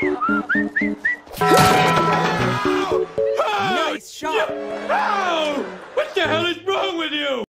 Nice shot! Ow! What the hell is wrong with you?